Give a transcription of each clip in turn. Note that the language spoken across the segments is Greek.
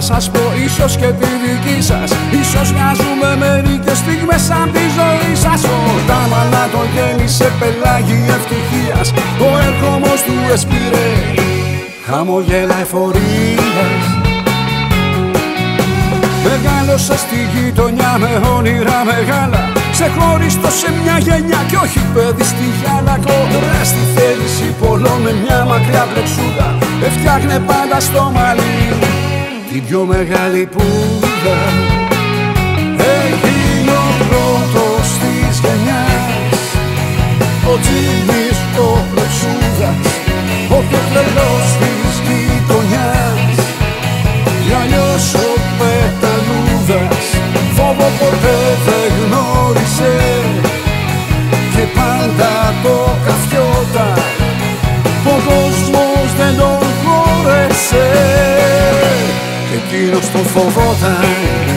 σας πω ίσως και τη δική σας. Ίσως μοιάζουμε μερικές στιγμές σαν τη ζωή σας. Ο μαλά το γέννησε πελάγι ευτυχίας. Ο έρχομος του εσπήρε χαμογέλα εφορίας. Μεγάλωσα στη γειτονιά με όνειρα μεγάλα. Ξεχωριστώ σε μια γενιά και όχι παιδί στη γυάλα. Κόντρα στη θέληση πολλών με μια μακριά πλεξούδα Έφτιαχνε πάντα στο μαλλί την πιο μεγάλη πούδα Και εκείνος τον φοβόταν.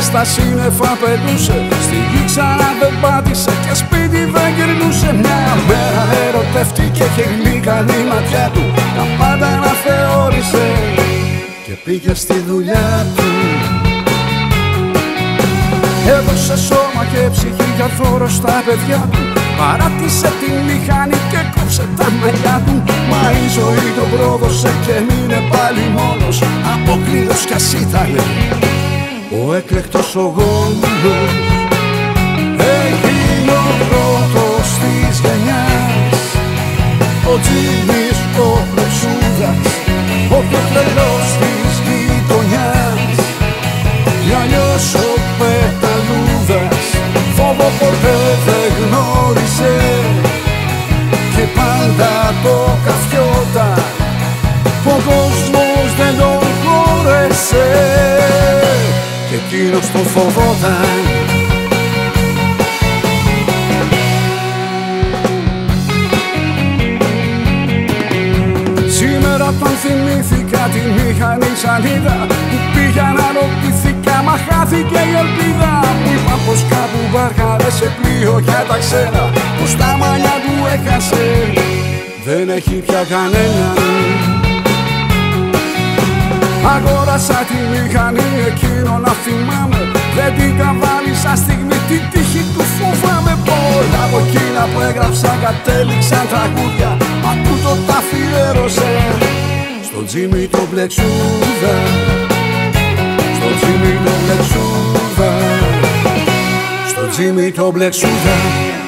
Στα σύννεφα πετούσε Στη γη ξανά δεν πάτησε και σπίτι δεν γυρνούσε Μια μέρα ερωτεύτηκε και γλύκα η ματιά του Τα πάντα να θεώρησε. Και πήγε στη δουλειά του. Έδωσε σώμα και ψυχή για φόρο στα παιδιά του. Παράτησε τη μηχανή και κόψε τα μαλλιά του. Μα η ζωή τον πρόδωσε και μείνε πάλι μόνος. Αποκλείδος κι ας ήτανε. Ο έκλεκτος ο γόνος Ο Τζίμις ο Πρεσούδας, ο πιο τρελός της γειτονιάς. Κι αλλιώς ο Πεταλούδας φόβο ποτέ δεν γνώρισε. Και πάντα το καφιόταν ο κόσμος δεν τον χώρεσε. Και εκείνος τον φοβόταν Σήμερα τον θυμήθηκα τη μηχανή σανίδα που πήγα να ρωτήθηκα μα χάθηκε η ελπίδα. Μου είπα πως κάπου βάρκαρε σε πλοίο για τα ξένα πως τα μαλλιά του έχασε. Δεν έχει πια κανένα. Αγόρασα τη μηχανή εκείνο να θυμάμαι. Δεν την καβάλισα στιγμή τη τύχη του φοβάμαι. Πολλά από εκείνα που έγραψα κατέληξαν τραγούδια Μα τούτο τα αφιέρωσε Στο Τζίμι το μπλεξούδα. Στο Τζίμι το μπλεξούδα. Στο Τζίμι το μπλεξούδα